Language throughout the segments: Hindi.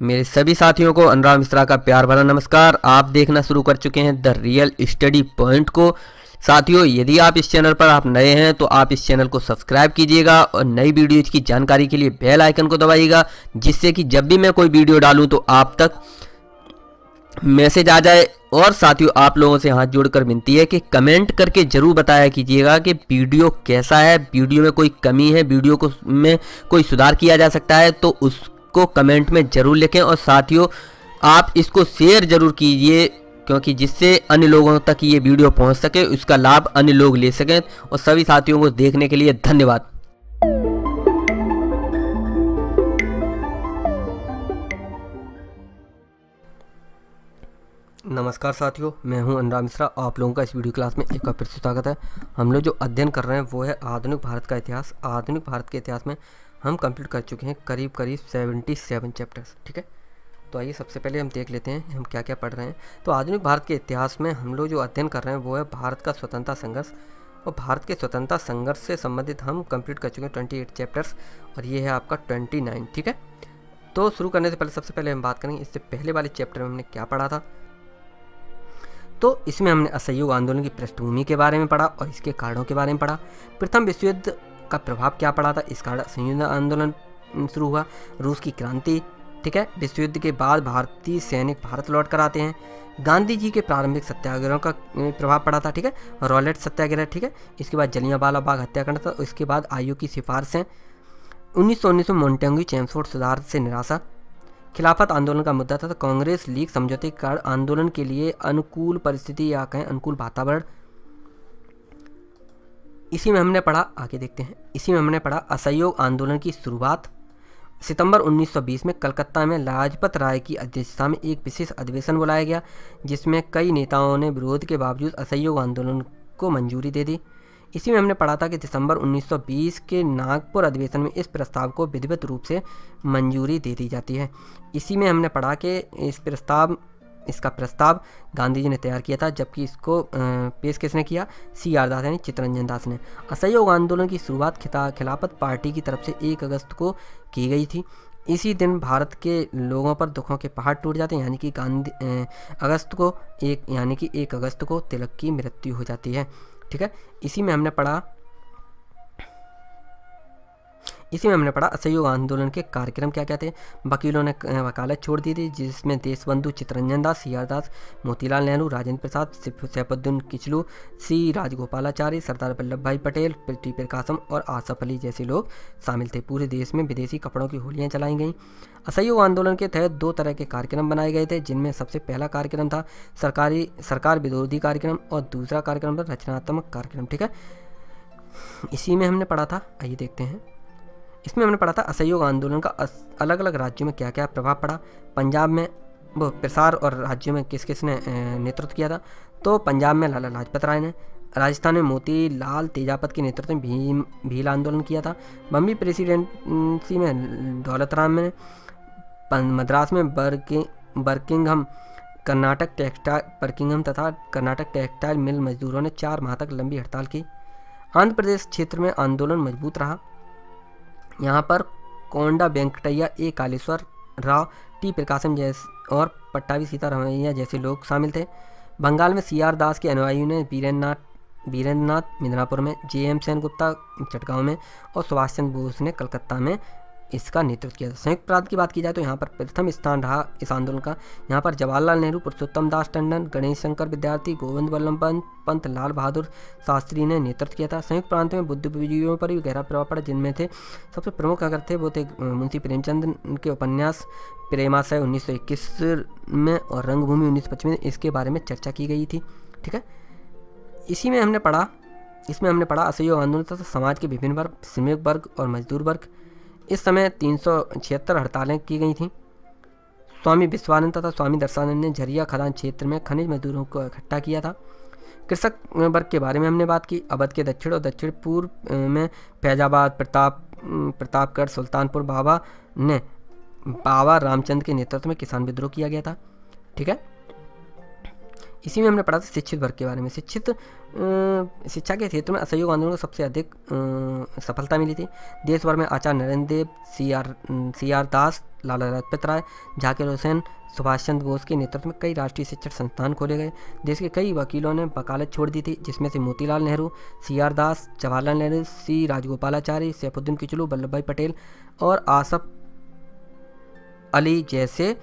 मेरे सभी साथियों को अनुराग मिश्रा का प्यार भरा नमस्कार। आप देखना शुरू कर चुके हैं द रियल स्टडी पॉइंट को। साथियों, यदि आप इस चैनल पर आप नए हैं तो आप इस चैनल को सब्सक्राइब कीजिएगा और नई वीडियोज़ की जानकारी के लिए बेल आइकन को दबाइएगा, जिससे कि जब भी मैं कोई वीडियो डालूं तो आप तक मैसेज आ जाए। और साथियों, आप लोगों से हाथ जोड़कर विनती है कि कमेंट करके ज़रूर बताया कीजिएगा कि वीडियो कैसा है। वीडियो में कोई कमी है? वीडियो को में कोई सुधार किया जा सकता है? तो उसको कमेंट में ज़रूर लिखें और साथियों, आप इसको शेयर ज़रूर कीजिए, क्योंकि जिससे अन्य लोगों तक ये वीडियो पहुँच सके, उसका लाभ अन्य लोग ले सकें। और सभी साथियों को देखने के लिए धन्यवाद। नमस्कार साथियों, मैं हूँ अनुराग मिश्रा, आप लोगों का इस वीडियो क्लास में एक बार फिर स्वागत है। हम लोग जो अध्ययन कर रहे हैं, वो है आधुनिक भारत का इतिहास। आधुनिक भारत के इतिहास में हम कंप्लीट कर चुके हैं करीब करीब 77 चैप्टर्स ठीक है? तो आइए सबसे पहले हम देख लेते हैं हम क्या क्या पढ़ रहे हैं। तो आधुनिक भारत के इतिहास में हम लोग जो अध्ययन कर रहे हैं वो है भारत का स्वतंत्रता संघर्ष। और भारत के स्वतंत्रता संघर्ष से संबंधित हम कंप्लीट कर चुके हैं ट्वेंटी चैप्टर्स और ये है आपका ट्वेंटी ठीक है? तो शुरू करने से पहले, सबसे पहले हम बात करेंगे इससे पहले वाले चैप्टर में हमने क्या पढ़ा था। तो इसमें हमने असहयोग आंदोलन की पृष्ठभूमि के बारे में पढ़ा और इसके कारणों के बारे में पढ़ा। प्रथम विश्व युद्ध का प्रभाव क्या पड़ा था? इस कारण संयुक्त आंदोलन शुरू हुआ। रूस की क्रांति, ठीक है? विश्व युद्ध के बाद भारतीय सैनिक भारत लौट कर आते हैं। गांधी जी के प्रारंभिक सत्याग्रहों का प्रभाव पड़ा था, ठीक है? रॉलेट सत्याग्रह, ठीक है? इसके बाद जलियांवाला बाग हत्याकांड था इसके बाद आयोग की सिफारिशें उन्नीस सौ उन्नीस में मोन्टेंगी चैम्सफोर्ड सुधार से निराशा। खिलाफत आंदोलन का मुद्दा था तो कांग्रेस लीग समझौते के कारण आंदोलन के लिए अनुकूल परिस्थिति या कहें, अनुकूल वातावरण इसी में हमने पढ़ा, आगे देखते हैं। इसी में हमने पढ़ा, असहयोग आंदोलन की शुरुआत। सितंबर 1920 में कलकत्ता में लाजपत राय की अध्यक्षता में एक विशेष अधिवेशन बुलाया गया, जिसमें कई नेताओं ने विरोध के बावजूद असहयोग आंदोलन को मंजूरी दे दी। इसी में हमने पढ़ा था कि दिसंबर 1920 के नागपुर अधिवेशन में इस प्रस्ताव को विधिवत रूप से मंजूरी दे दी जाती है। इसी में हमने पढ़ा कि इस प्रस्ताव इसका प्रस्ताव गांधी जी ने तैयार किया था, जबकि इसको पेश किसने किया? सी आर दास यानी चितरंजन दास ने। असहयोग आंदोलन की शुरुआत खिलाफत पार्टी की तरफ़ से एक अगस्त को की गई थी। इसी दिन भारत के लोगों पर दुखों के पहाड़ टूट जाते हैं, यानी कि गांधी अगस्त को एक, यानी कि एक अगस्त को तिलक की मृत्यु हो जाती है। ठीक है? इसी में हमने पढ़ा इसी में हमने पढ़ा, असहयोग आंदोलन के कार्यक्रम क्या क्या थे? वकीलों ने वकालत छोड़ दी थी, जिसमें Deshbandhu Chittaranjan Das C R Das, Motilal Nehru, Rajendra Prasad Saifuddin Kitchlew, C Rajagopalachari Sardar Vallabh Bhai Patel T प्रकाशम और आसफ अली जैसे लोग शामिल थे। पूरे देश में विदेशी कपड़ों की होलियाँ चलाई गईं। असहयोग आंदोलन के तहत दो तरह के कार्यक्रम बनाए गए थे, जिनमें सबसे पहला कार्यक्रम था सरकारी, सरकार विरोधी कार्यक्रम और दूसरा कार्यक्रम था रचनात्मक कार्यक्रम, ठीक है? इसी में हमने पढ़ा था, आइए देखते हैं। इसमें हमने पढ़ा था असहयोग आंदोलन का अलग अलग राज्यों में क्या क्या प्रभाव पड़ा। पंजाब में वो प्रसार और राज्यों में किस किस ने नेतृत्व किया था? तो पंजाब में लाला लाजपत राय ने, राजस्थान में मोती लाल तेजापत के नेतृत्व में भीम, भील आंदोलन किया था। बम्बी प्रेसिडेंसी में दौलत राम ने मद्रास में बर्किंग बर्किंगहम कर्नाटक टेक्सटाइल बर्किंगहम तथा कर्नाटक टेक्सटाइल मिल मजदूरों ने चार माह तक लंबी हड़ताल की। आंध्र प्रदेश क्षेत्र में आंदोलन मज़बूत रहा। यहाँ पर कोंडा वेंकटैया, ए कालेश्वर, राव, टी प्रकाशम जैस और पट्टावी सीतारामैया जैसे लोग शामिल थे। बंगाल में सी आर दास के अनुयायियों ने वीरेंद्रनाथ वीरेंद्रनाथ, मिदनापुर में जे एम सेन गुप्ता चटगांव में और सुभाष चंद्र बोस ने कलकत्ता में इसका नेतृत्व किया। था संयुक्त प्रांत की बात की जाए तो यहाँ पर प्रथम स्थान रहा इस आंदोलन का। यहाँ पर जवाहरलाल नेहरू, पुरुषोत्तम दास टंडन, गणेश शंकर विद्यार्थी, गोविंद वल्लभ पंत पंत लाल बहादुर शास्त्री ने नेतृत्व किया था। संयुक्त प्रांत में बुद्धिजीवियों पर भी गहरा प्रभाव पड़ा जिनमें थे सबसे प्रमुख अगर थे वो थे मुंशी प्रेमचंद। के उपन्यास प्रेमाशय उन्नीस सौ इक्कीस में और रंगभूमि उन्नीस सौ पच्चीस में इसके बारे में चर्चा की गई थी। ठीक है? इसी में हमने पढ़ा, इसमें हमने पढ़ा असहयोग आंदोलन तथा समाज के विभिन्न वर्ग, श्रमिक वर्ग और मजदूर वर्ग। इस समय तीन सौ छिहत्तर हड़तालें की गई थीं। स्वामी विश्वानंद तथा स्वामी दर्शानंद ने झरिया खदान क्षेत्र में खनिज मजदूरों को इकट्ठा किया था। कृषक वर्ग के बारे में हमने बात की। अवध के दक्षिण और दक्षिण पूर्व में फैजाबाद, प्रताप प्रतापगढ़, सुल्तानपुर बाबा ने बाबा रामचंद्र के नेतृत्व में किसान विद्रोह किया गया था। ठीक है? इसी में हमने पढ़ा था शिक्षित वर्ग के बारे में। शिक्षित शिक्षा के क्षेत्र में असहयोग आंदोलन को सबसे अधिक सफलता मिली थी। देश भर में Acharya Narendra Dev C R C R Das, Lala Lajpat Rai, Zakir Hussain, Subhash Chandra Bose के नेतृत्व में कई राष्ट्रीय शिक्षण संस्थान खोले गए। देश के कई वकीलों ने वकालत छोड़ दी थी, जिसमें से Motilal Nehru C R Das, Jawaharlal Nehru, C Rajagopalachari Saifuddin Kitchlew Vallabh Bhai Patel और आसफ अली जैसे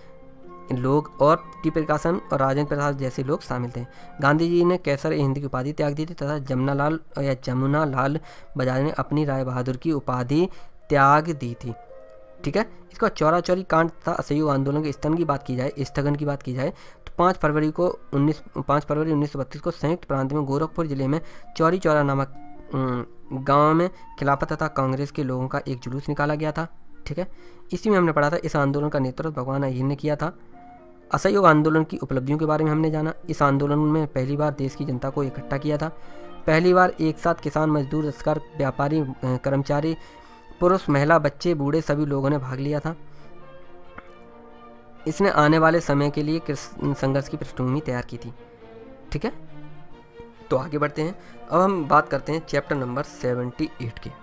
लोग और टी प्रकाशन और राजेंद्र प्रसाद जैसे लोग शामिल थे। गांधी जी ने कैसर हिंद की उपाधि त्याग दी थी तथा जमुना लाल या जमुना लाल बजाज ने अपनी राय बहादुर की उपाधि त्याग दी थी। ठीक है? इसका चौरा चौरी कांड तथा असहयोग आंदोलन के स्थगन की बात की जाए, स्थगन की बात की जाए तो पाँच फरवरी को उन्नीस, पाँच फरवरी उन्नीस सौ बत्तीस को संयुक्त प्रांत में गोरखपुर ज़िले में चौरी चौरा नामक गाँव में खिलाफत तथा कांग्रेस के लोगों का एक जुलूस निकाला गया था। ठीक है? इसी में हमने पढ़ा था, इस आंदोलन का नेतृत्व भगवान अहिर ने किया था। असहयोग आंदोलन की उपलब्धियों के बारे में हमने जाना। इस आंदोलन में पहली बार देश की जनता को इकट्ठा किया था। पहली बार एक साथ किसान मजदूर, दस्तकार, व्यापारी कर्मचारी, पुरुष, महिला, बच्चे, बूढ़े सभी लोगों ने भाग लिया था। इसने आने वाले समय के लिए संघर्ष की पृष्ठभूमि तैयार की थी। ठीक है? तो आगे बढ़ते हैं। अब हम बात करते हैं चैप्टर नंबर सेवेंटी एट के।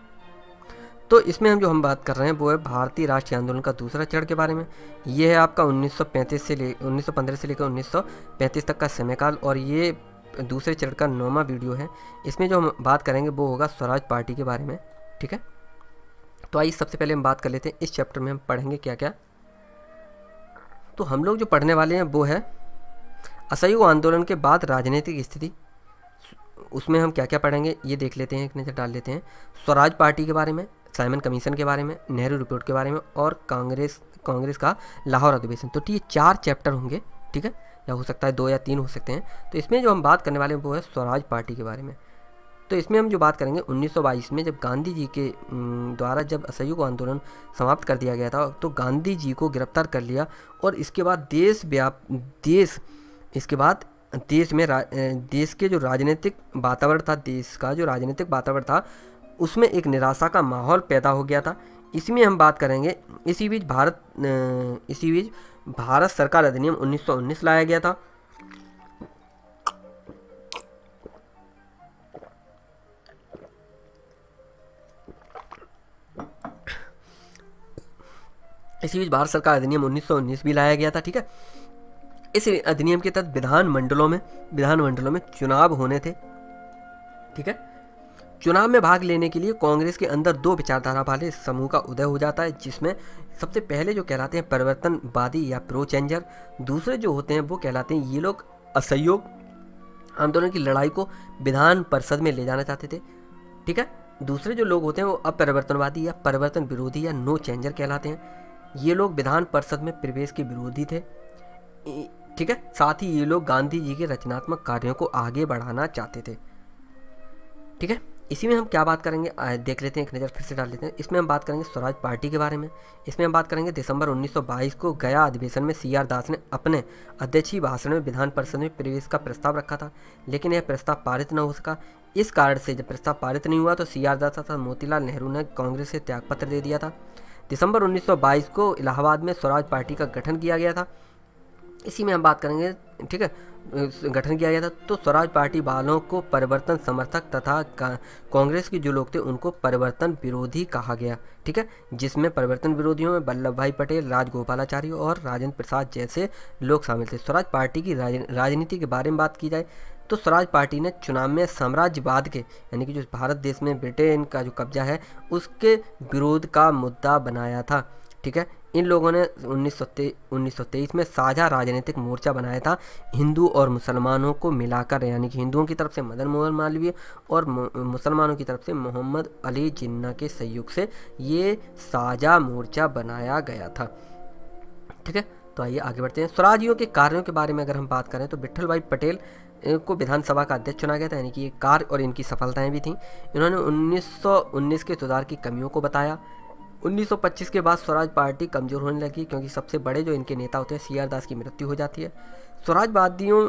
तो इसमें हम जो हम बात कर रहे हैं वो है भारतीय राष्ट्रीय आंदोलन का दूसरा चरण के बारे में। ये है आपका 1935 से ले 1915 से लेकर 1935 तक का समयकाल और ये दूसरे चरण का नौवा वीडियो है। इसमें जो हम बात करेंगे वो होगा स्वराज पार्टी के बारे में, ठीक है? तो आइए सबसे पहले हम बात कर लेते हैं, इस चैप्टर में हम पढ़ेंगे क्या क्या तो हम लोग जो पढ़ने वाले हैं वो है, असहयोग आंदोलन के बाद राजनीतिक स्थिति। उसमें हम क्या क्या पढ़ेंगे, ये देख लेते हैं, एक नज़र डाल लेते हैं। स्वराज पार्टी के बारे में साइमन कमीशन के बारे में, नेहरू रिपोर्ट के बारे में और कांग्रेस कांग्रेस का लाहौर अधिवेशन। तो ये चार चैप्टर होंगे, ठीक है? या हो सकता है दो या तीन हो सकते हैं। तो इसमें जो हम बात करने वाले हैं वो है स्वराज पार्टी के बारे में। तो इसमें हम जो बात करेंगे 1922 में जब गांधी जी के द्वारा जब असहयोग आंदोलन समाप्त कर दिया गया था तो गांधी जी को गिरफ़्तार कर लिया और इसके बाद देश व्याप, देश, इसके बाद देश में देश के जो राजनीतिक वातावरण था, देश का जो राजनीतिक वातावरण था उसमें एक निराशा का माहौल पैदा हो गया था। इसमें हम बात करेंगे, इसी बीच भारत इसी बीच भारत सरकार अधिनियम 1919 लाया गया था। इसी बीच भारत सरकार अधिनियम 1919 भी लाया गया था, ठीक है? इस अधिनियम के तहत विधान मंडलों में विधान मंडलों में चुनाव होने थे, ठीक है? चुनाव में भाग लेने के लिए कांग्रेस के अंदर दो विचारधारा वाले समूह का उदय हो जाता है, जिसमें सबसे पहले जो कहलाते हैं परिवर्तनवादी या प्रो चेंजर दूसरे जो होते हैं वो कहलाते हैं ये लोग असहयोग, आंदोलन की लड़ाई को विधान परिषद में ले जाना चाहते थे, ठीक है? दूसरे जो लोग होते हैं वो अपरिवर्तनवादी या परिवर्तन विरोधी या नो चेंजर कहलाते हैं। ये लोग विधान परिषद में प्रवेश के विरोधी थे ठीक है? साथ ही ये लोग गांधी जी के रचनात्मक कार्यों को आगे बढ़ाना चाहते थे, ठीक है? इसी में हम क्या बात करेंगे? देख लेते हैं, एक नज़र फिर से डाल लेते हैं। इसमें हम बात करेंगे स्वराज पार्टी के बारे में। इसमें हम बात करेंगे दिसंबर 1922 को गया अधिवेशन में सी आर दास ने अपने अध्यक्षीय भाषण में विधान परिषद में प्रवेश का प्रस्ताव रखा था, लेकिन यह प्रस्ताव पारित न हो सका। इस कारण से जब प्रस्ताव पारित नहीं हुआ तो सी आर दास तथा मोतीलाल नेहरू ने कांग्रेस से त्यागपत्र दे दिया था। दिसंबर उन्नीस सौ बाईस को इलाहाबाद में स्वराज पार्टी का गठन किया गया था। इसी में हम बात करेंगे, ठीक है? गठन किया गया था तो स्वराज पार्टी वालों को परिवर्तन समर्थक तथा कांग्रेस के जो लोग थे, उनको परिवर्तन विरोधी कहा गया, ठीक है? जिसमें परिवर्तन विरोधियों में वल्लभ भाई पटेल, राजगोपालाचार्य और राजेंद्र प्रसाद जैसे लोग शामिल थे। स्वराज पार्टी की राजनीति के बारे में बात की जाए तो स्वराज पार्टी ने चुनाव में साम्राज्यवाद के, यानी कि जो भारत देश में ब्रिटेन का जो कब्जा है, उसके विरोध का मुद्दा बनाया था। ठीक है? इन लोगों ने उन्नीस तेईस में साझा राजनीतिक मोर्चा बनाया था। हिंदू और मुसलमानों को मिलाकर, यानी कि हिंदुओं की तरफ़ से मदन मोहन मालवीय और मुसलमानों की तरफ़ से मोहम्मद अली जिन्ना के सहयोग से ये साझा मोर्चा बनाया गया था। ठीक है? तो आइए आगे बढ़ते हैं। स्वराजियों के कार्यों के बारे में अगर हम बात करें तो विठल भाई पटेल को विधानसभा का अध्यक्ष चुना गया था, यानी कि ये कार्य और इनकी सफलताएँ भी थीं। इन्होंने 1919 के सुधार की कमियों को बताया। 1925 के बाद स्वराज पार्टी कमज़ोर होने लगी क्योंकि सबसे बड़े जो इनके नेता होते हैं, सी आर दास की मृत्यु हो जाती है। स्वराजवादियों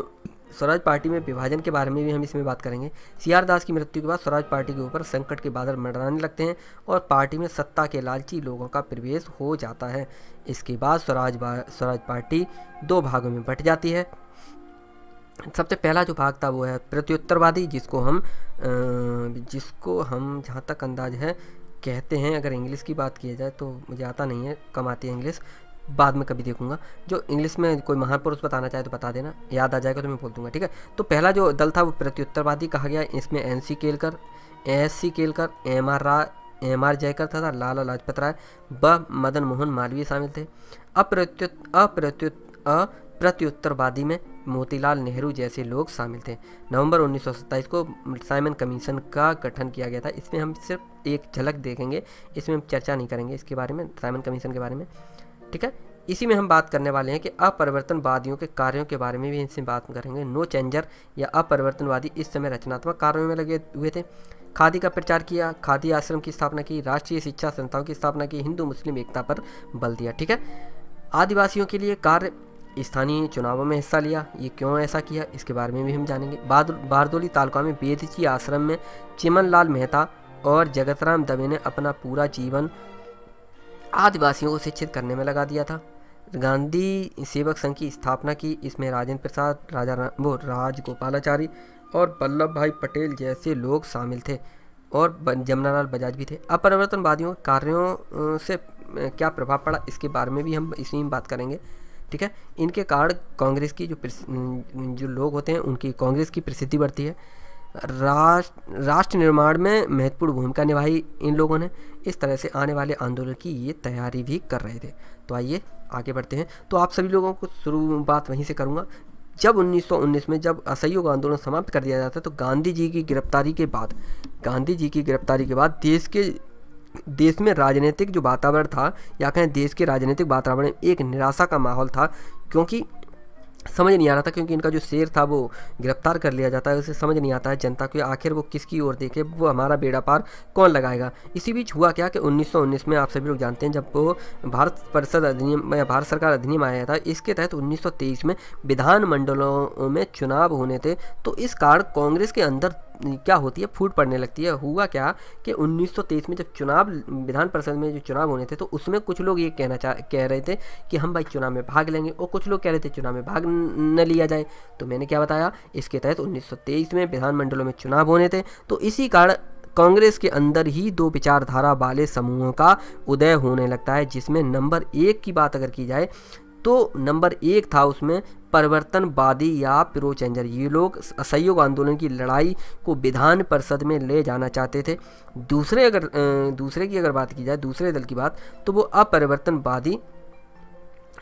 स्वराज पार्टी में विभाजन के बारे में भी हम इसमें बात करेंगे। सी आर दास की मृत्यु के बाद स्वराज पार्टी के ऊपर संकट के बादल मंडराने लगते हैं और पार्टी में सत्ता के लालची लोगों का प्रवेश हो जाता है। इसके बाद स्वराज स्वराज पार्टी दो भागों में बट जाती है। सबसे पहला जो भाग था वो है प्रत्युत्तरवादी, जिसको हम जिसको हम जहाँ तक अंदाज है कहते हैं, अगर इंग्लिश की बात की जाए तो मुझे आता नहीं है, कम आती है इंग्लिश बाद में कभी देखूँगा। जो इंग्लिश में कोई महापुरुष बताना चाहे तो बता देना, याद आ जाएगा तो मैं बोल दूँगा, ठीक है? तो पहला जो दल था वो प्रत्युत्तरवादी कहा गया, इसमें N C Kelkar S C Kelkar M R रा एम आर जयकर तथा लाला लाजपत राय व मदन मोहन मालवीय शामिल थे। अप्रत्युत अप्रत्युत अप्रत्युत्तरवादी में मोतीलाल नेहरू जैसे लोग शामिल थे। नवंबर 1927 को साइमन कमीशन का गठन किया गया था। इसमें हम सिर्फ़ एक झलक देखेंगे, इसमें हम चर्चा नहीं करेंगे इसके बारे में, साइमन कमीशन के बारे में। ठीक है? इसी में हम बात करने वाले हैं कि अपरिवर्तनवादियों के कार्यों के बारे में भी इनसे बात करेंगे। नो चेंजर या अपरिवर्तनवादी इस समय रचनात्मक कार्यों में लगे हुए थे। खादी का प्रचार किया, खादी आश्रम की स्थापना की, राष्ट्रीय शिक्षा संस्थाओं की स्थापना की, हिंदू मुस्लिम एकता पर बल दिया। ठीक है? आदिवासियों के लिए कार्य स्थानीय चुनावों में हिस्सा लिया। ये क्यों ऐसा किया, इसके बारे में भी हम जानेंगे। बारदोली तालुका में बेदची आश्रम में चिमन लाल मेहता और जगतराम दवे ने अपना पूरा जीवन आदिवासियों को शिक्षित करने में लगा दिया था। गांधी सेवक संघ की स्थापना की। इसमें राजेंद्र प्रसाद, राजा वो राजगोपालाचारी और वल्लभ भाई पटेल जैसे लोग शामिल थे और जमुनालाल बजाज भी थे। अपरिवर्तनवादियों कार्यों से क्या प्रभाव पड़ा, इसके बारे में भी हम इसी में बात करेंगे। ठीक है? इनके कारण कांग्रेस की जो जो लोग होते हैं, उनकी कांग्रेस की प्रसिद्धि बढ़ती है। राष्ट्र राष्ट्र निर्माण में महत्वपूर्ण भूमिका निभाई इन लोगों ने। इस तरह से आने वाले आंदोलन की ये तैयारी भी कर रहे थे। तो आइए आगे बढ़ते हैं। तो आप सभी लोगों को शुरू बात वहीं से करूँगा। जब 1919 में जब असहयोग आंदोलन समाप्त कर दिया जाता है तो गांधी जी की गिरफ्तारी के बाद, गांधी जी की गिरफ्तारी के बाद देश के देश में राजनीतिक जो वातावरण था, या कहें देश के राजनीतिक वातावरण एक निराशा का माहौल था, क्योंकि समझ नहीं आ रहा था क्योंकि इनका जो शेर था वो गिरफ़्तार कर लिया जाता है, उसे समझ नहीं आता है जनता को आखिर वो किसकी ओर देखे, वो हमारा बेड़ा पार कौन लगाएगा? इसी बीच हुआ क्या कि 1919 में आप सभी लोग जानते हैं, जब वो भारत परिषद अधिनियम, या भारत सरकार अधिनियम आया था, इसके तहत 1923 में विधानमंडलों में चुनाव होने थे तो इस कारण कांग्रेस के अंदर क्या होती है? फूट पड़ने लगती है। हुआ क्या कि 1923 में जब चुनाव, विधान परिषद में जो चुनाव होने थे तो उसमें कुछ लोग ये कहना चाह कह रहे थे कि हम भाई चुनाव में भाग लेंगे और कुछ लोग कह रहे थे चुनाव में भाग न लिया जाए। तो मैंने क्या बताया? इसके तहत उन्नीस सौ तेईस में विधानमंडलों में चुनाव होने थे। तो इसी कारण कांग्रेस के अंदर ही दो विचारधारा वाले समूहों का उदय होने लगता है, जिसमें नंबर एक की बात अगर की जाए तो नंबर एक था उसमें परिवर्तनवादी या प्रो चेंजर ये लोग असहयोग आंदोलन की लड़ाई को विधान परिषद में ले जाना चाहते थे। दूसरे अगर दूसरे की अगर बात की जाए, दूसरे दल की बात तो वो अपरिवर्तनवादी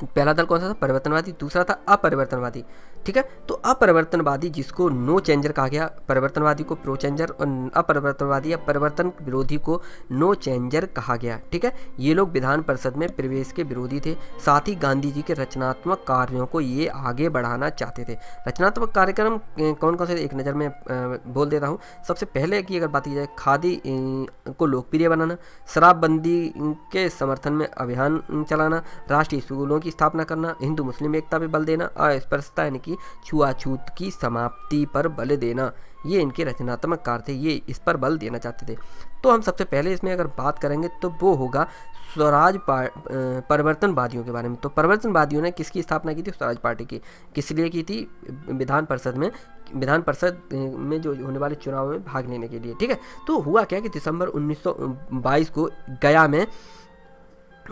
पहला दल कौन सा था? परिवर्तनवादी। दूसरा था अपरिवर्तनवादी। ठीक है? तो अपरिवर्तनवादी जिसको नो चेंजर कहा गया, परिवर्तनवादी को प्रो चेंजर और अपरिवर्तनवादी या परिवर्तन विरोधी को नो चेंजर कहा गया। ठीक है? ये लोग विधान परिषद में प्रवेश के विरोधी थे। साथ ही गांधी जी के रचनात्मक कार्यों को ये आगे बढ़ाना चाहते थे। रचनात्मक कार्यक्रम कौन कौन से एक नज़र में बोल देता हूँ। सबसे पहले की अगर बात की जाए, खादी को लोकप्रिय बनाना, शराबबंदी के समर्थन में अभियान चलाना, राष्ट्रीय स्कूलों की स्थापना करना, हिंदू, मुस्लिम एकता पर बल देना, अस्पृश्यता यानी की छुआछूत की समाप्ति पर बल देना, ये इनके रचनात्मक कार्य थे, ये इस पर बल देना चाहते थे। तो हम सबसे पहले इसमें अगर बात करेंगे तो वो होगा स्वराज परिवर्तनवादियों के बारे में। तो परिवर्तनवादियों ने किसकी स्थापना की थी? स्वराज पार्टी की। किस लिए की थी? विधान परिषद में, विधान परिषद में जो होने वाले चुनाव में भाग लेने के लिए, ठीक है? तो हुआ क्या कि दिसंबर 1922 को गया में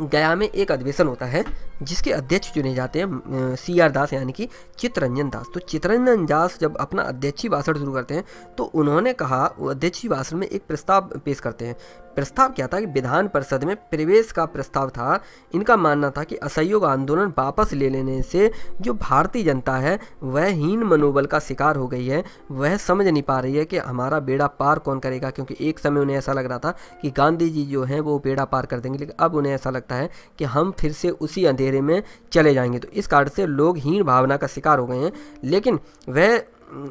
गया में एक अधिवेशन होता है, जिसके अध्यक्ष चुने जाते हैं सी आर दास यानी कि चित्ररंजन दास। तो चित्ररंजन दास जब अपना अध्यक्षी भाषण शुरू करते हैं तो उन्होंने कहा अध्यक्षी भाषण में एक प्रस्ताव पेश करते हैं। प्रस्ताव क्या था कि विधान परिषद में प्रवेश का प्रस्ताव था। इनका मानना था कि असहयोग आंदोलन वापस ले लेने से जो भारतीय जनता है, वह हीन मनोबल का शिकार हो गई है। वह समझ नहीं पा रही है कि हमारा बेड़ा पार कौन करेगा, क्योंकि एक समय उन्हें ऐसा लग रहा था कि गांधी जी जो हैं, वो बेड़ा पार कर देंगे, लेकिन अब उन्हें ऐसा लगता है कि हम फिर से उसी अंधेरे में चले जाएँगे। तो इस कारण से लोग हीन भावना का शिकार हो गए हैं। लेकिन वह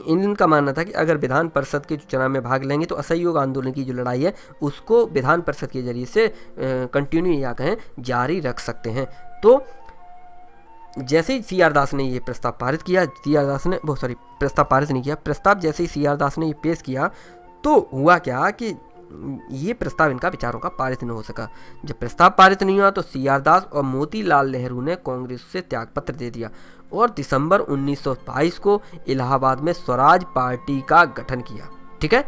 इनका मानना था कि अगर विधान परिषद के चुनाव में भाग लेंगे तो असहयोग आंदोलन की जो लड़ाई है, उसको विधान परिषद के ज़रिए से कंटिन्यू या कहें, जारी रख सकते हैं। तो जैसे ही सी आर दास ने ये प्रस्ताव पारित किया सी आर दास ने बहुत सॉरी प्रस्ताव पारित नहीं किया, प्रस्ताव जैसे ही सी आर दास ने ये पेश किया तो हुआ क्या कि ये प्रस्ताव इनका विचारों का पारित नहीं हो सका। जब प्रस्ताव पारित नहीं हुआ तो सी आर दास और मोतीलाल नेहरू ने कांग्रेस से त्यागपत्र दे दिया। और दिसंबर 1922 को इलाहाबाद में स्वराज पार्टी का गठन किया। ठीक है?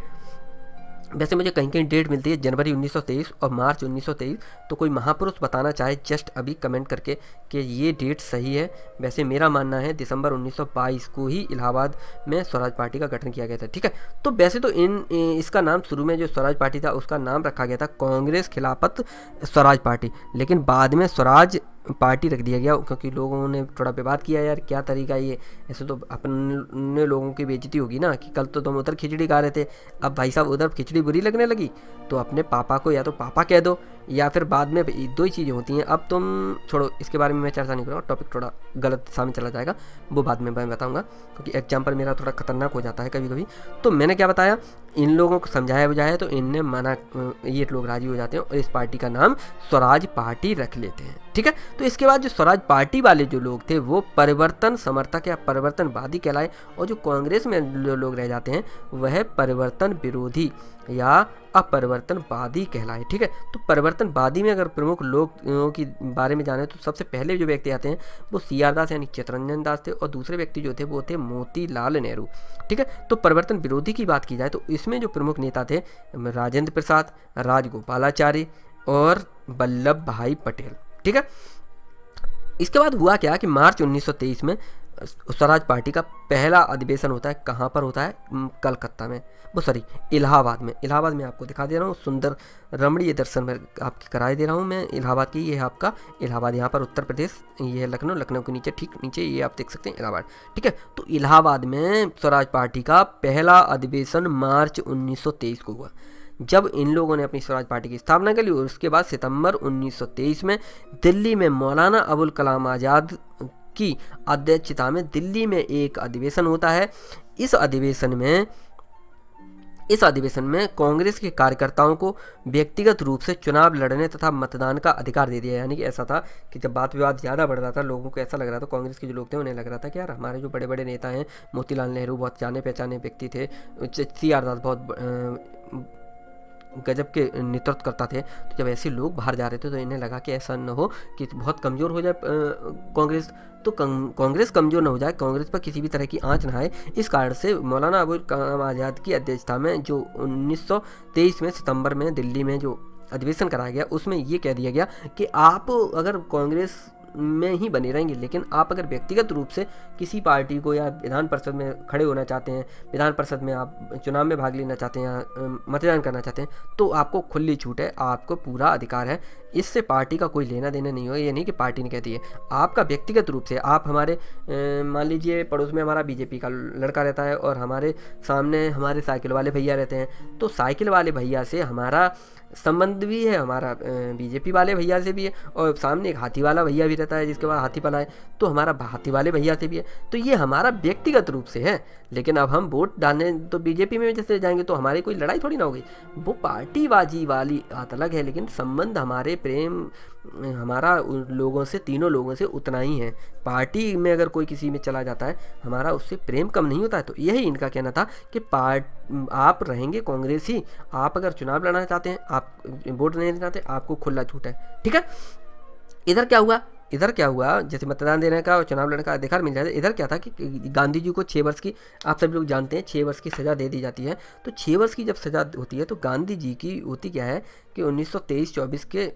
वैसे मुझे कहीं कहीं डेट मिलती है जनवरी 1923 और मार्च 1923 तो कोई महापुरुष बताना चाहे, जस्ट अभी कमेंट करके कि ये डेट सही है। वैसे मेरा मानना है दिसंबर 1922 को ही इलाहाबाद में स्वराज पार्टी का गठन किया गया था। ठीक है? तो वैसे तो इन इसका नाम शुरू में जो स्वराज पार्टी था, उसका नाम रखा गया था कांग्रेस खिलाफत स्वराज पार्टी। लेकिन बाद में स्वराज पार्टी रख दिया गया, क्योंकि लोगों ने थोड़ा विवाद किया यार, क्या तरीका ये? ऐसे तो अपने लोगों की बेजती होगी ना, कि कल तो तुम उधर खिचड़ी खा रहे थे, अब भाई साहब उधर खिचड़ी बुरी लगने लगी तो अपने पापा को या तो पापा कह दो या फिर बाद में दो ही चीज़ें होती हैं। अब तुम छोड़ो, इसके बारे में मैं चर्चा नहीं करूँगा टॉपिक थोड़ा गलत में चला जाएगा, वो बाद में मैं बताऊँगा, क्योंकि एग्ज़ाम्पल मेरा थोड़ा खतरनाक हो जाता है कभी कभी तो मैंने क्या बताया, इन लोगों को समझाया बुझाया तो इनने माना ये लोग राज़ी हो जाते हैं और इस पार्टी का नाम स्वराज पार्टी रख लेते हैं, ठीक है? तो इसके बाद जो स्वराज पार्टी वाले जो लोग थे, वो परिवर्तन समर्थक या परिवर्तनवादी कहलाए और जो कांग्रेस में जो लोग रह जाते हैं, वह परिवर्तन विरोधी या अपरिवर्तनवादी कहलाए, ठीक है? तो परिवर्तनवादी में अगर प्रमुख लोगों की बारे में जाने तो सबसे पहले जो व्यक्ति आते हैं, वो सी आर दास यानी चितरंजन दास थे और दूसरे व्यक्ति जो थे वो थे मोतीलाल नेहरू। ठीक है? तो परिवर्तन विरोधी की बात की जाए तो इसमें जो प्रमुख नेता थे, राजेंद्र प्रसाद, राजगोपालाचार्य और वल्लभ भाई पटेल। ठीक है? इसके बाद हुआ क्या कि मार्च 1923 में स्वराज पार्टी का पहला अधिवेशन होता है, कहाँ पर होता है? कलकत्ता में। वो सॉरी, इलाहाबाद में। इलाहाबाद में आपको दिखा दे रहा हूँ, सुंदर रमणीय दर्शन में आपके कराए दे रहा हूँ मैं। इलाहाबाद की ये है आपका, इलाहाबाद यहाँ पर उत्तर प्रदेश, ये है लखनऊ लखनऊ के नीचे, ठीक नीचे, ये आप देख सकते हैं, इलाहाबाद। ठीक है तो इलाहाबाद में स्वराज पार्टी का पहला अधिवेशन मार्च उन्नीस सौ तेईस को हुआ। जब इन लोगों ने अपनी स्वराज पार्टी की स्थापना कर ली, और उसके बाद सितंबर 1923 में दिल्ली में मौलाना अबुल कलाम आज़ाद की अध्यक्षता में दिल्ली में एक अधिवेशन होता है। इस अधिवेशन में, इस अधिवेशन में कांग्रेस के कार्यकर्ताओं को व्यक्तिगत रूप से चुनाव लड़ने तथा मतदान का अधिकार दे दिया। यानी कि ऐसा था कि जब बात विवाद ज़्यादा बढ़ रहा था, लोगों को ऐसा लग रहा था, कांग्रेस के जो लोग थे, उन्हें लग रहा था कि यार हमारे जो बड़े बड़े नेता हैं, मोतीलाल नेहरू बहुत जाने पहचाने व्यक्ति थे सी आर दास बहुत गजब के नेतृत्व करता थे। तो जब ऐसे लोग बाहर जा रहे थे तो इन्हें लगा कि ऐसा न हो कि बहुत कमज़ोर हो जाए कांग्रेस। तो कांग्रेस कमज़ोर न हो जाए, कांग्रेस पर किसी भी तरह की आँच न आए। इस कारण से मौलाना अबुल कलाम आज़ाद की अध्यक्षता में जो 1923 में सितंबर में दिल्ली में जो अधिवेशन कराया गया, उसमें ये कह दिया गया कि आप अगर कांग्रेस में ही बने रहेंगे। लेकिन आप अगर व्यक्तिगत रूप से किसी पार्टी को या विधान परिषद में खड़े होना चाहते हैं, विधान परिषद में आप चुनाव में भाग लेना चाहते हैं या मतदान करना चाहते हैं तो आपको खुली छूट है, आपको पूरा अधिकार है। इससे पार्टी का कोई लेना देना नहीं हो ये नहीं कि पार्टी ने कहती है। आपका व्यक्तिगत रूप से आप हमारे मान लीजिए पड़ोस में हमारा बीजेपी का लड़का रहता है और हमारे सामने हमारे साइकिल वाले भैया रहते हैं तो साइकिल वाले भैया से हमारा संबंध भी है, हमारा बीजेपी वाले भैया से भी है और सामने एक हाथी वाला भैया भी रहता है जिसके बाद हाथी पला है तो हमारा हाथी वाले भैया से भी है। तो ये हमारा व्यक्तिगत रूप से है, लेकिन अब हम वोट डालने तो बीजेपी में जैसे जाएँगे तो हमारी कोई लड़ाई थोड़ी ना होगी। वो पार्टीबाजी वाली बात अलग है, लेकिन संबंध हमारे प्रेम, हमारा लोगों से, तीनों लोगों से उतना ही है। पार्टी में अगर कोई किसी में चला जाता है, हमारा उससे प्रेम कम नहीं होता है। तो यही इनका कहना था कि पार्ट, आप रहेंगे कांग्रेस आप अगर चुनाव लड़ना चाहते हैं, आप, वोट नहीं देना चाहते, आपको खुला छूट है। ठीक है? इधर क्या हुआ? इधर क्या हुआ? जैसे मतदान देने का और चुनाव लड़ने का अधिकार मिल जाता है। इधर क्या था कि, गांधी जी को छः वर्ष की, आप सभी लोग जानते हैं छः वर्ष की सज़ा दे दी जाती है। तो छः वर्ष की जब सज़ा होती है तो गांधी जी की होती क्या है? कि 1923-24 के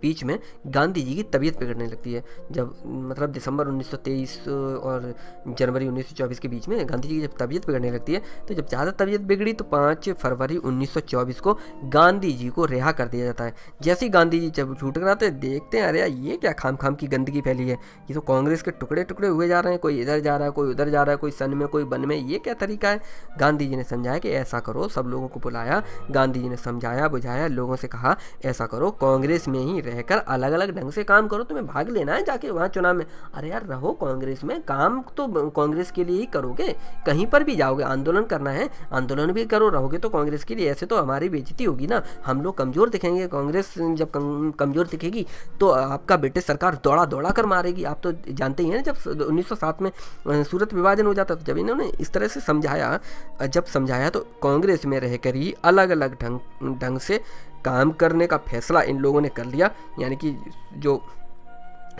बीच में गांधी जी की तबीयत बिगड़ने लगती है। जब मतलब दिसंबर 1923 और जनवरी 1924 के बीच में गांधी जी की जब तबीयत बिगड़ने लगती है तो जब ज़्यादा तबीयत बिगड़ी तो 5 फरवरी 1924 को गांधी जी को रिहा कर दिया जाता है। जैसे ही गांधी जी जब छूट कराते देखते हैं, अरे ये क्या खाम खाम की गंदगी फैली है। ये तो कांग्रेस के टुकड़े टुकड़े हुए जा रहे हैं, कोई इधर जा रहा है, कोई उधर जा रहा है, कोई सन में, कोई बन में, ये क्या तरीका है? गांधी जी ने समझाया कि ऐसा करो, सब लोगों को बुलाया, गांधी जी ने समझाया, बुझाया, लोगों से कहा, ऐसा करो, कांग्रेस में ही रहकर अलग अलग ढंग से काम करो, तुम्हें भाग लेना है जाके वहाँ चुनाव में। अरे यार, रहो कांग्रेस में, काम तो कांग्रेस के लिए ही करोगे, कहीं पर भी जाओगे, आंदोलन करना है, आंदोलन भी करो, रहोगे तो कांग्रेस के लिए, ऐसे तो हमारी बेजती होगी ना। हम लोग कमज़ोर दिखेंगे, कांग्रेस जब कमज़ोर दिखेगी तो आपका ब्रिटिश सरकार दौड़ा दौड़ा कर मारेगी। आप तो जानते ही हैं जब 1907 में सूरत विभाजन हो जाता तो जब इन्होंने इस तरह से समझाया, जब समझाया तो कांग्रेस में रहकर ही अलग अलग ढंग ढंग से काम करने का फैसला इन लोगों ने कर लिया। यानी कि जो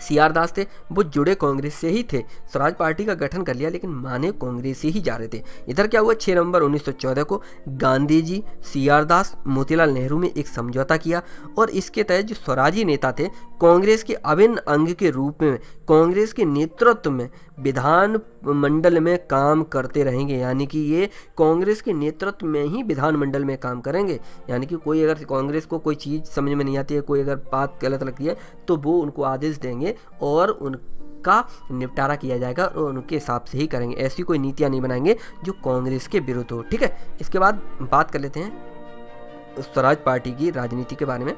सी आर दास थे, वो जुड़े कांग्रेस से ही थे। स्वराज पार्टी का गठन कर लिया, लेकिन माने कांग्रेस से ही जा रहे थे। इधर क्या हुआ? 6 नवंबर 1914 को गांधी जी, सी आर दास, मोतीलाल नेहरू में एक समझौता किया और इसके तहत जो स्वराजी नेता थे कांग्रेस के अभिन्न अंग के रूप में, कांग्रेस के नेतृत्व में विधान मंडल में काम करते रहेंगे। यानी कि ये कांग्रेस के नेतृत्व में ही विधान मंडल में काम करेंगे। यानी कि कोई अगर कांग्रेस को कोई चीज़ समझ में नहीं आती है, कोई अगर बात गलत लगती है तो वो उनको आदेश देंगे और उन का निपटारा किया जाएगा और उनके हिसाब से ही करेंगे। ऐसी कोई नीतियाँ नहीं बनाएँगे जो कांग्रेस के विरुद्ध हो। ठीक है? इसके बाद बात कर लेते हैं स्वराज पार्टी की राजनीति के बारे में।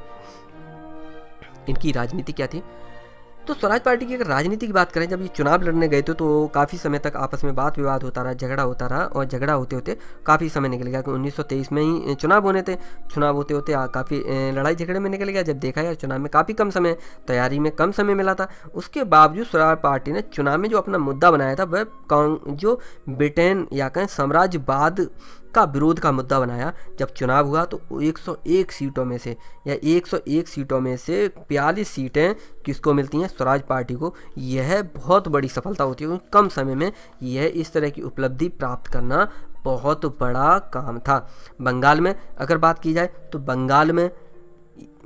इनकी राजनीति क्या थी? तो स्वराज पार्टी की अगर राजनीति की बात करें, जब ये चुनाव लड़ने गए थे तो काफ़ी समय तक आपस में बात विवाद होता रहा, झगड़ा होता रहा और झगड़ा होते होते काफ़ी समय निकल गया क्योंकि उन्नीस सौ तेईस में ही चुनाव होने थे। चुनाव होते होते काफ़ी लड़ाई झगड़े में निकल गया, जब देखा यार चुनाव में काफ़ी कम समय, तैयारी में कम समय मिला था। उसके बावजूद स्वराज पार्टी ने चुनाव में जो अपना मुद्दा बनाया था, वह जो ब्रिटेन या कहें साम्राज्यवाद का विरोध का मुद्दा बनाया। जब चुनाव हुआ तो 101 सीटों में से या 101 सीटों में से 42 सीटें किसको मिलती हैं? स्वराज पार्टी को। यह बहुत बड़ी सफलता होती है कम समय में यह इस तरह की उपलब्धि प्राप्त करना बहुत बड़ा काम था। बंगाल में अगर बात की जाए तो बंगाल में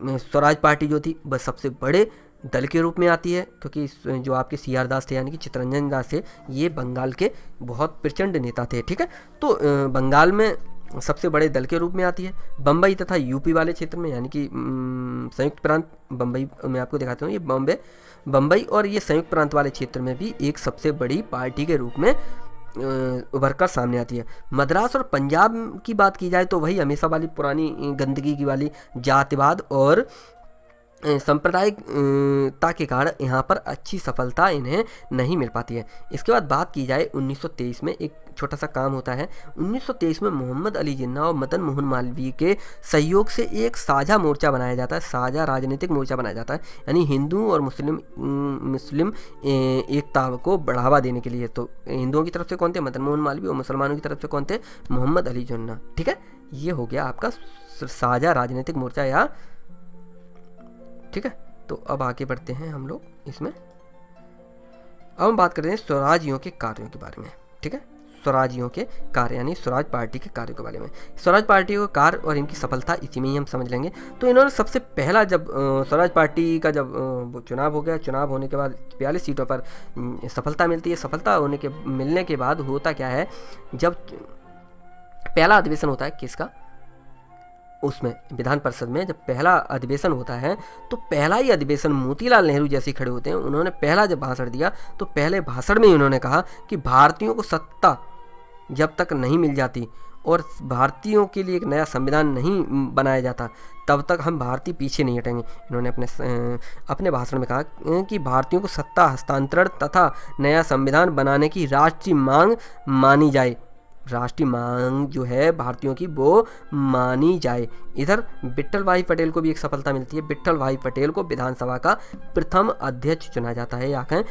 स्वराज पार्टी जो थी, वह सबसे बड़े दल के रूप में आती है, क्योंकि जो आपके सी आर दास थे, यानी कि चित्रंजन दास थे, ये बंगाल के बहुत प्रचंड नेता थे, ठीक है? तो बंगाल में सबसे बड़े दल के रूप में आती है। बम्बई तथा यूपी वाले क्षेत्र में, यानी कि संयुक्त प्रांत बम्बई मैं आपको दिखाता हूँ, ये बॉम्बे बम्बई और ये संयुक्त प्रांत वाले क्षेत्र में भी एक सबसे बड़ी पार्टी के रूप में उभर कर सामने आती है। मद्रास और पंजाब की बात की जाए तो वही हमेशा वाली पुरानी गंदगी की वाली जातिवाद और सांप्रदायिकता के कारण यहाँ पर अच्छी सफलता इन्हें नहीं मिल पाती है। इसके बाद बात की जाए 1923 में एक छोटा सा काम होता है। 1923 में मोहम्मद अली जिन्ना और मदन मोहन मालवीय के सहयोग से एक साझा मोर्चा बनाया जाता है, साझा राजनीतिक मोर्चा बनाया जाता है, यानी हिंदू और मुस्लिम मुस्लिम एकता को बढ़ावा देने के लिए। तो हिंदुओं की तरफ़ से कौन थे? मदन मोहन मालवीय और मुसलमानों की तरफ़ से कौन थे? मोहम्मद अली जिन्ना। ठीक है? ये हो गया आपका साझा राजनीतिक मोर्चा या ठीक है? तो अब आगे बढ़ते हैं हम लोग इसमें। अब हम बात करते हैं स्वराजियों के कार्यों के बारे में, ठीक है? स्वराजियों के कार्य यानी स्वराज पार्टी के कार्यों के बारे में। स्वराज पार्टी का कार्य और इनकी सफलता इसी में ही हम समझ लेंगे। तो इन्होंने सबसे पहला जब स्वराज पार्टी का जब चुनाव हो गया, चुनाव होने के बाद बयालीस सीटों पर सफलता मिलती है। सफलता होने के, मिलने के बाद होता क्या है? जब पहला अधिवेशन होता है किसका? उसमें, विधान परिषद में जब पहला अधिवेशन होता है तो पहला ही अधिवेशन मोतीलाल नेहरू जैसे खड़े होते हैं। उन्होंने पहला जब भाषण दिया तो पहले भाषण में उन्होंने कहा कि भारतीयों को सत्ता जब तक नहीं मिल जाती और भारतीयों के लिए एक नया संविधान नहीं बनाया जाता, तब तक हम भारतीय पीछे नहीं हटेंगे। इन्होंने अपने अपने भाषण में कहा कि भारतीयों को सत्ता हस्तांतरण तथा नया संविधान बनाने की राष्ट्रीय मांग मानी जाए। राष्ट्रीय मांग जो है भारतीयों की वो मानी जाए। इधर बिट्टल भाई पटेल को भी एक सफलता मिलती है। बिट्टल भाई पटेल को विधानसभा का प्रथम अध्यक्ष चुना जाता है। या कहें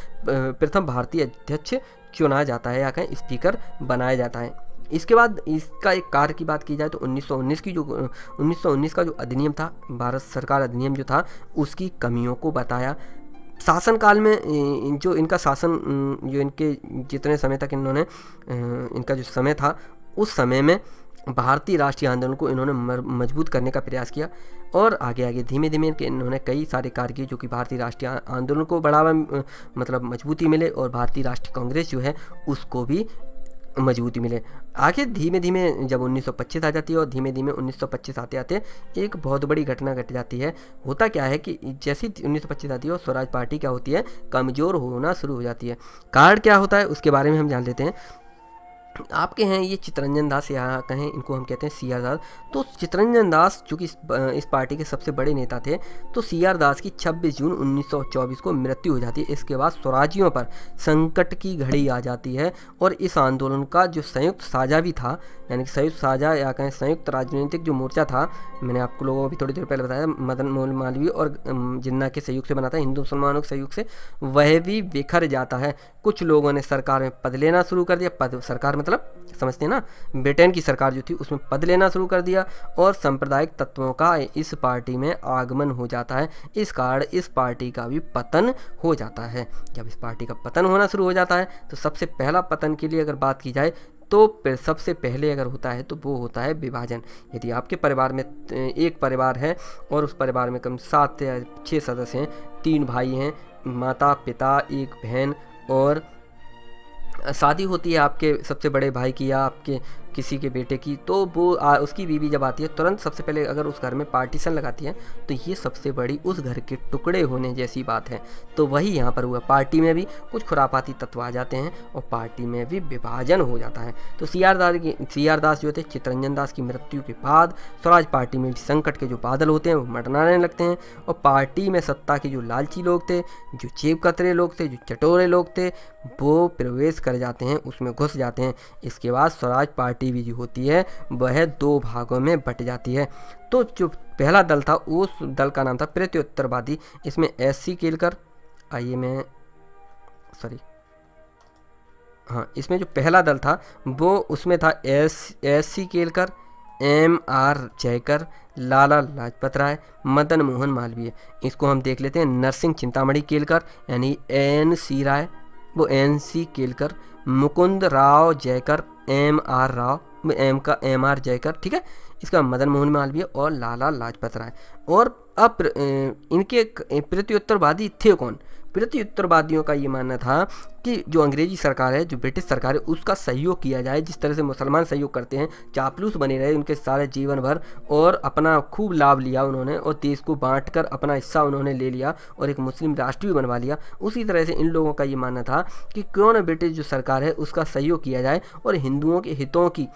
प्रथम भारतीय अध्यक्ष चुना जाता है। या कहें, स्पीकर बनाया जाता है। इसके बाद इसका एक कार्य की बात की जाए तो 1919 की जो 1919 का जो अधिनियम था, भारत सरकार अधिनियम जो था, उसकी कमियों को बताया। शासनकाल में जो इनका शासन जो इनके जितने समय तक इन्होंने इनका जो समय था, उस समय में भारतीय राष्ट्रीय आंदोलन को इन्होंने मज़बूत करने का प्रयास किया और आगे आगे धीमे धीमे इन्होंने कई सारे कार्य किए जो कि भारतीय राष्ट्रीय आंदोलन को बढ़ावा मतलब मजबूती मिले और भारतीय राष्ट्रीय कांग्रेस जो है, उसको भी मजबूती मिले। आगे धीमे धीमे जब 1925 आ जाती है और धीमे धीमे 1925 आते आते एक बहुत बड़ी घटना घट जाती है। होता क्या है कि जैसी 1925 आती है और स्वराज पार्टी क्या होती है, कमज़ोर होना शुरू हो जाती है। कार्ड क्या होता है, उसके बारे में हम जान लेते हैं। आपके हैं ये चितरंजन दास यहाँ कहें इनको हम कहते हैं सी आर दास। तो चितरंजन दास जो कि इस, इस पार्टी के सबसे बड़े नेता थे तो सी आर दास की 26 जून 1924 को मृत्यु हो जाती है। इसके बाद स्वराजियों पर संकट की घड़ी आ जाती है और इस आंदोलन का जो संयुक्त साझा भी था यानी कि संयुक्त साझा या कहें संयुक्त राजनीतिक जो मोर्चा था मैंने आपको लोगों को भी थोड़ी देर पहले बताया मदन मोहन मालवीय और जिन्ना के सहयोग से बना था हिंदू मुसलमानों के सहयोग से वह भी बिखर जाता है। कुछ लोगों ने सरकार में पद लेना शुरू कर दिया पद सरकार में मतलब समझते हैं ना, ब्रिटेन की सरकार जो थी, उसमें पद लेना शुरू कर दिया और सांप्रदायिक तत्वों का इस पार्टी में आगमन हो जाता है। इस कारण इस पार्टी का भी पतन हो जाता है। जब इस पार्टी का पतन होना शुरू हो जाता है तो सबसे पहला पतन के लिए अगर बात की जाए तो सबसे पहले अगर होता है तो वो होता है विभाजन। यदि आपके परिवार में एक परिवार है और उस परिवार में कम सात या छः सदस्य हैं, तीन भाई हैं, माता, पिता, एक बहन और शादी होती है आपके सबसे बड़े भाई की या आपके किसी के बेटे की तो वो आ, उसकी बीवी जब आती है तुरंत सबसे पहले अगर उस घर में पार्टीशन लगाती है तो ये सबसे बड़ी उस घर के टुकड़े होने जैसी बात है। तो वही यहाँ पर हुआ। पार्टी में भी कुछ खुरापाती तत्व आ जाते हैं और पार्टी में भी विभाजन हो जाता है। तो सी आर दास की सी आर दास जो थे चित्रंजन दास की मृत्यु के बाद स्वराज पार्टी में संकट के जो बादल होते हैं वो मटनाने लगते हैं और पार्टी में सत्ता के जो लालची लोग थे जो चेप कतरे लोग थे जो चटोरे लोग थे वो प्रवेश कर जाते हैं उसमें घुस जाते हैं। इसके बाद स्वराज पार्टी गतिविधि होती है, वह दो भागों में बट जाती है। तो जो पहला दल था, उस दल का नाम था प्रत्युत्तरवादी। इसमें एस सी केलकर आइए मैं सॉरी हाँ इसमें जो पहला दल था, वो उसमें था S S C Kelkar M R Jayakar Lala Lajpat Rai Madan Mohan Malviya इसको हम देख लेते हैं, नरसिंह चिंतामणि केलकर यानी एन सी राय वो N C Kelkar Mukund Rao Jayakar M R Rao M का एम आर जयकर, ठीक है? इसका मदन मोहन मालवीय और लाला लाजपत राय। और अब इनके प्रत्युत्तरवादी थे कौन? प्रत्युत्तरवादियों का ये मानना था कि जो अंग्रेज़ी सरकार है, जो ब्रिटिश सरकार है, उसका सहयोग किया जाए, जिस तरह से मुसलमान सहयोग करते हैं, चापलूस बने रहे, उनके सारे जीवन भर, और अपना खूब लाभ लिया उन्होंने, और देश को बांट कर अपना हिस्सा उन्होंने ले लिया, और एक मुस्लिम राष्ट्र भी बनवा लिया। उसी तरह से इन लोगों का ये मानना था कि क्यों ना ब्रिटिश जो सरकार है, उसका सहयोग किया जाए, और हिंदुओं के हितों की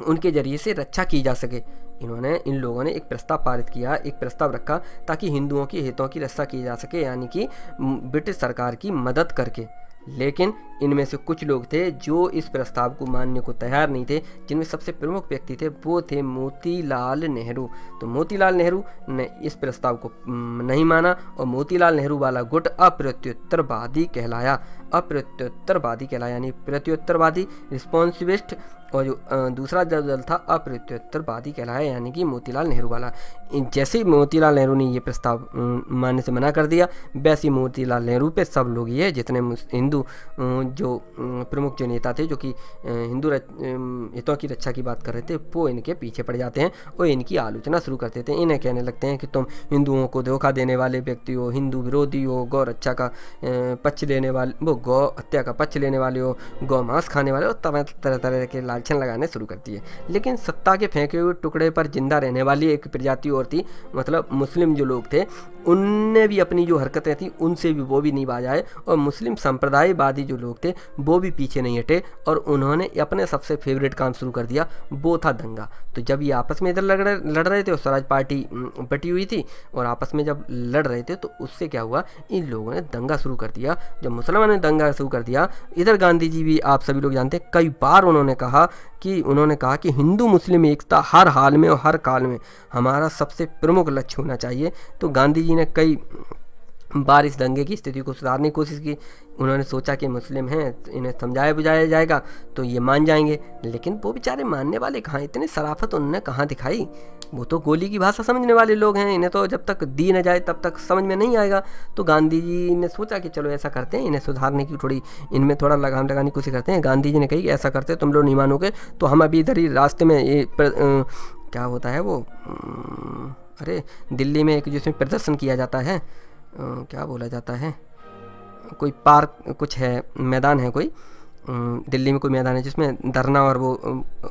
उनके ज़रिए से रक्षा की जा सके। इन्होंने, इन लोगों ने एक प्रस्ताव पारित किया, एक प्रस्ताव रखा ताकि हिंदुओं के हितों की रक्षा की जा सके, यानी कि ब्रिटिश सरकार की मदद करके। लेकिन इनमें से कुछ लोग थे जो इस प्रस्ताव को मानने को तैयार नहीं थे, जिनमें सबसे प्रमुख व्यक्ति थे, वो थे मोतीलाल नेहरू। तो मोतीलाल नेहरू ने इस प्रस्ताव को नहीं माना और मोतीलाल नेहरू वाला गुट अप्रत्युत्तरवादी कहलाया। अप्रत्युत्तरवादी कहलाया, यानी प्रत्युत्तरवादी, रिस्पॉन्सिविस्ट और जो दूसरा जो दल था अप्रत्युत्तरवादी कहलाया, यानी कि मोतीलाल नेहरू वाला। जैसे ही मोतीलाल नेहरू ने ये प्रस्ताव मानने से मना कर दिया, वैसे ही मोतीलाल नेहरू पे सब लोग ये, जितने हिंदू जो प्रमुख जो नेता थे, जो कि हिंदू हितों की रक्षा की बात कर रहे थे, वो इनके पीछे पड़ जाते हैं और इनकी आलोचना शुरू करते थे इन्हें कहने लगते हैं कि तुम हिंदुओं को धोखा देने वाले व्यक्ति हो, हिंदू विरोधी हो, गौ रक्षा का पक्ष लेने वाले, वो गौ हत्या का पक्ष लेने वाले हो, गौ मांस खाने वाले हो तरह तरह के लालछन लगाने शुरू करती है लेकिन सत्ता के फेंके हुए टुकड़े पर ज़िंदा रहने वाली एक प्रजाति और थी मतलब मुस्लिम जो लोग थे, उनने भी अपनी जो हरकतें थी, उनसे भी वो भी नहीं बाजाए। और मुस्लिम संप्रदायवादी जो लोग थे, वो भी पीछे नहीं हटे और उन्होंने अपने सबसे फेवरेट काम शुरू कर दिया, वो था दंगा। तो जब ये आपस में इधर लड़ रहे लड़ रहे थे और स्वराज पार्टी बटी हुई थी और आपस में जब लड़ रहे थे तो उससे क्या हुआ, इन लोगों ने दंगा शुरू कर दिया। जब मुसलमानों ने दंगा शुरू कर दिया, इधर गांधी जी भी आप सभी लोग जानते हैं, कई बार उन्होंने कहा कि उन्होंने कहा कि हिंदू मुस्लिम एकता हर हाल में और हर काल में हमारा सबसे प्रमुख लक्ष्य होना चाहिए। तो गांधी जी ने कई बार इस दंगे की स्थिति को सुधारने की कोशिश की। उन्होंने सोचा कि मुस्लिम हैं, इन्हें समझाया बुझाया जाएगा तो ये मान जाएँगे। लेकिन वो बेचारे मानने वाले कहाँ इतनी सराफत उन्होंने कहाँ दिखाई? वो तो गोली की भाषा समझने वाले लोग हैं इन्हें तो जब तक दी न जाए तब तक समझ में नहीं आएगा। तो गांधी जी ने सोचा कि चलो ऐसा करते हैं इन्हें सुधारने की थोड़ी इनमें थोड़ा लगाम लगाने की कोशिश करते हैं। गांधी जी ने कही ऐसा करते तुम लोग नहीं मानोगे तो हम अभी इधर ही रास्ते में ये क्या होता है वो? अरे दिल्ली में एक जिसमें प्रदर्शन किया जाता है आ, क्या बोला जाता है? कोई पार्क कुछ है मैदान है कोई? दिल्ली में कोई मैदान है जिसमें धरना और वो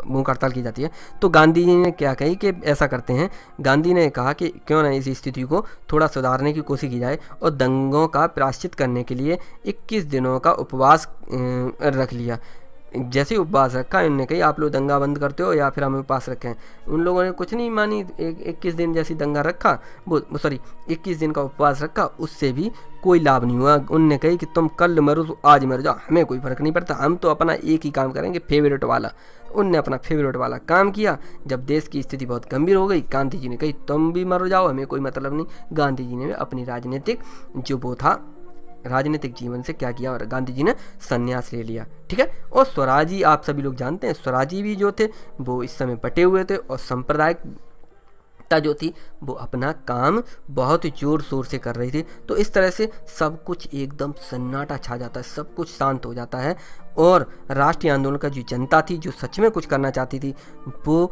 भूख हड़ताल की जाती है। तो गांधी जी ने क्या कही कि ऐसा करते हैं, गांधी ने कहा कि क्यों ना इस स्थिति को थोड़ा सुधारने की कोशिश की जाए और दंगों का प्राश्चित करने के लिए 21 दिनों का उपवास रख लिया। जैसे ही उपवास रखा, इनने कही, आप लोग दंगा बंद करते हो या फिर हमें उपवास रखें? उन लोगों ने कुछ नहीं मानी। एक, इक्कीस दिन जैसी दंगा रखा, वो सॉरी इक्कीस दिन का उपवास रखा, उससे भी कोई लाभ नहीं हुआ। उनने कही कि, तुम कल मरो तो आज मर जाओ, हमें कोई फ़र्क नहीं पड़ता, हम तो अपना एक ही काम करेंगे फेवरेट वाला। उनने अपना फेवरेट वाला काम किया। जब देश की स्थिति बहुत गंभीर हो गई, गांधी जी ने कही, तुम भी मर जाओ, हमें कोई मतलब नहीं। गांधी जी ने अपनी राजनीतिक जो वो था राजनीतिक जीवन से क्या किया और गांधी जी ने संन्यास ले लिया, ठीक है? और स्वराजी, आप सभी लोग जानते हैं, स्वराजी भी जो थे, वो इस समय बटे हुए थे और सांप्रदायिक जो थी, वो अपना काम बहुत ज़ोर शोर से कर रही थी। तो इस तरह से सब कुछ एकदम सन्नाटा छा जाता है, सब कुछ शांत हो जाता है और राष्ट्रीय आंदोलन का जो जनता थी, जो सच में कुछ करना चाहती थी, वो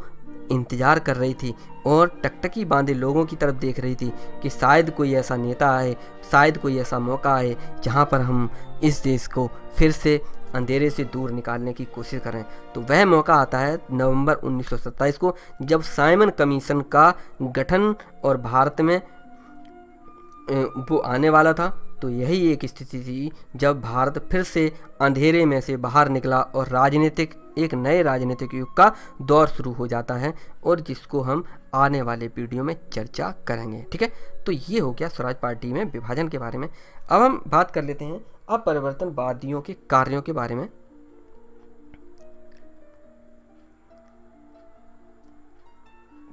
इंतज़ार कर रही थी और टकटकी बांधे लोगों की तरफ़ देख रही थी कि शायद कोई ऐसा नेता आए, शायद कोई ऐसा मौका आए जहाँ पर हम इस देश को फिर से अंधेरे से दूर निकालने की कोशिश करें। तो वह मौका आता है नवंबर 1927 को, जब साइमन कमीशन का गठन और भारत में वो आने वाला था। तो यही एक स्थिति थी जब भारत फिर से अंधेरे में से बाहर निकला और राजनीतिक, एक नए राजनीतिक युग का दौर शुरू हो जाता है और जिसको हम आने वाले वीडियो में चर्चा करेंगे। ठीक है? तो ये हो गया स्वराज पार्टी में विभाजन के बारे में। अब हम बात कर लेते हैं अपरिवर्तनवादियों के कार्यों के बारे में।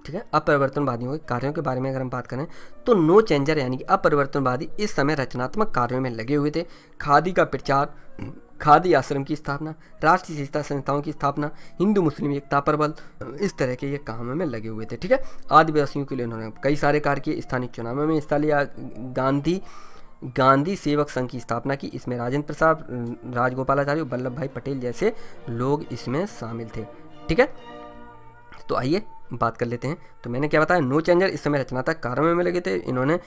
ठीक है? अपरिवर्तनवादियों के कार्यों के बारे में अगर हम बात करें तो नो चेंजर यानी कि अपरिवर्तनवादी इस समय रचनात्मक कार्यों में लगे हुए थे। खादी का प्रचार, खादी आश्रम की स्थापना, राष्ट्रीय शिक्षा संस्थाओं की स्थापना, हिंदू मुस्लिम एकता पर बल, इस तरह के ये कामों में लगे हुए थे, ठीक है? आदिवासियों के लिए उन्होंने कई सारे कार्य किए। स्थानीय चुनावों में हिस्सा लिया। गांधी गांधी सेवक संघ की स्थापना की। इसमें राजेंद्र प्रसाद, राजगोपालाचार्य वल्लभ भाई पटेल जैसे लोग इसमें शामिल थे, ठीक है? तो आइए बात कर लेते हैं। तो मैंने क्या बताया, नो चेंजर इस समय रचनात्मक कार्यों में लगे थे। इन्होंने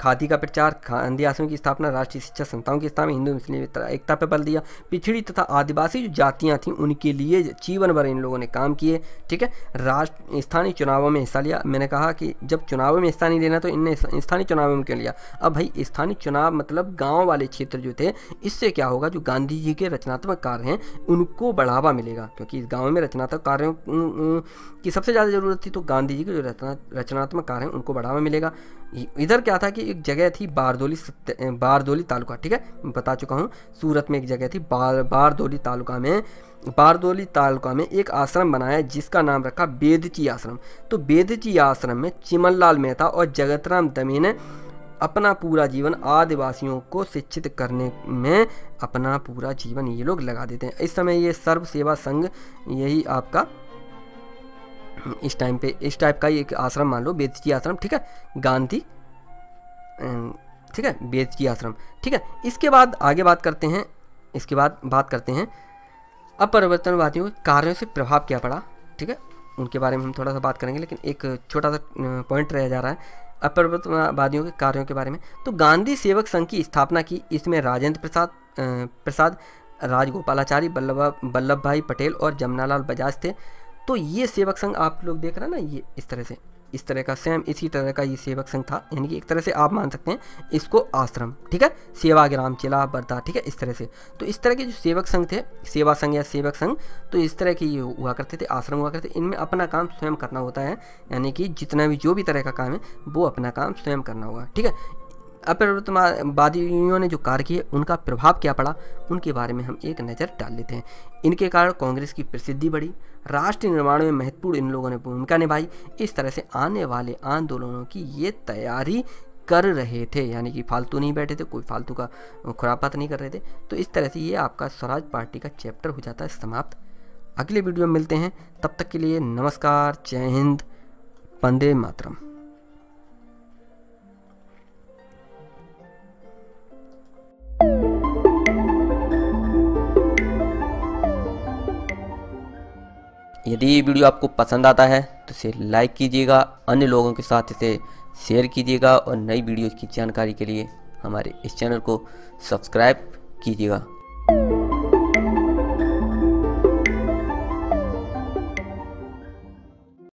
खादी का प्रचार खादी आश्रम की स्थापना, राष्ट्रीय शिक्षा संस्थाओं की स्थापना, हिंदू मुस्लिम एकता पर बल दिया, पिछड़ी तथा आदिवासी जो जातियाँ थीं, उनके लिए जीवन भर इन लोगों ने काम किए, ठीक है? राष्ट्र स्थानीय चुनावों में हिस्सा लिया। मैंने कहा कि जब चुनावों में हिस्सा नहीं लेना तो इनने स्थानीय चुनावों में क्यों लिया? अब भाई, स्थानीय चुनाव मतलब गाँव वाले क्षेत्र जो थे, इससे क्या होगा? जो गांधी जी के रचनात्मक कार्य हैं, उनको बढ़ावा मिलेगा। क्योंकि इस गाँव में रचनात्मक कार्यों की सबसे ज़्यादा ज़रूरत थी तो गांधी जी के जो रचना, रचनात्मक कार्य हैं, उनको बढ़ावा मिलेगा। इधर क्या था कि एक जगह थी बारदोली बारदोली तालुका, ठीक है? बता चुका हूँ, सूरत में एक जगह थी बार बारदोली तालुका में बारदोली तालुका में एक आश्रम बनाया, जिसका नाम रखा बेदची आश्रम। तो बेदची आश्रम में चिमन मेहता और जगतराम दमी ने अपना पूरा जीवन आदिवासियों को शिक्षित करने में अपना पूरा जीवन ये लोग लगा देते हैं। इस समय ये सर्व सेवा संघ, यही आपका इस टाइम पे, इस टाइप का एक आश्रम मान लो बेदची आश्रम, ठीक है? गांधी ठीक है? बेदची आश्रम, ठीक है? इसके बाद आगे बात करते हैं, इसके बाद बात करते हैं अपरिवर्तनवादियों के कार्यों से प्रभाव क्या पड़ा, ठीक है? उनके बारे में हम थोड़ा सा बात करेंगे, लेकिन एक छोटा सा पॉइंट रह जा रहा है, अपरिवर्तनवादियों के कार्यों के बारे में। तो गांधी सेवक संघ की स्थापना की, इसमें राजेंद्र प्रसाद प्रसाद राजगोपालाचारी वल्लभ वल्लभ भाई पटेल और जमनालाल बजाज थे। तो ये सेवक संघ आप लोग देख रहे हैं ना, ये इस तरह से, इस तरह का सेम इसी तरह का ये सेवक संघ था, यानी कि एक तरह से आप मान सकते हैं इसको आश्रम, ठीक है? सेवाग्राम चिला बरदा ठीक है? इस तरह से। तो इस तरह के जो सेवक संघ थे, सेवा संघ या सेवक संघ तो इस तरह के ये हुआ करते थे, आश्रम हुआ करते इनमें अपना काम स्वयं करना होता है, यानी कि जितना भी जो भी तरह का काम है, वो अपना काम स्वयं करना होगा, ठीक है? अपरिवर्तनवादियों ने जो कार्य किए, उनका प्रभाव क्या पड़ा, उनके बारे में हम एक नज़र डाल लेते हैं। इनके कारण कांग्रेस की प्रसिद्धि बढ़ी, राष्ट्र निर्माण में महत्वपूर्ण इन लोगों ने भूमिका निभाई। इस तरह से आने वाले आंदोलनों की ये तैयारी कर रहे थे, यानी कि फालतू नहीं बैठे थे, कोई फालतू का खुरापात नहीं कर रहे थे। तो इस तरह से ये आपका स्वराज पार्टी का चैप्टर हो जाता है समाप्त। अगले वीडियो में मिलते हैं। तब तक के लिए नमस्कार, जय हिंद, वंदे मातरम। यदि ये वीडियो आपको पसंद आता है तो इसे लाइक कीजिएगा, अन्य लोगों के साथ इसे शेयर कीजिएगा और नई वीडियो की जानकारी के लिए हमारे इस चैनल को सब्सक्राइब कीजिएगा।